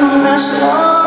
messed up.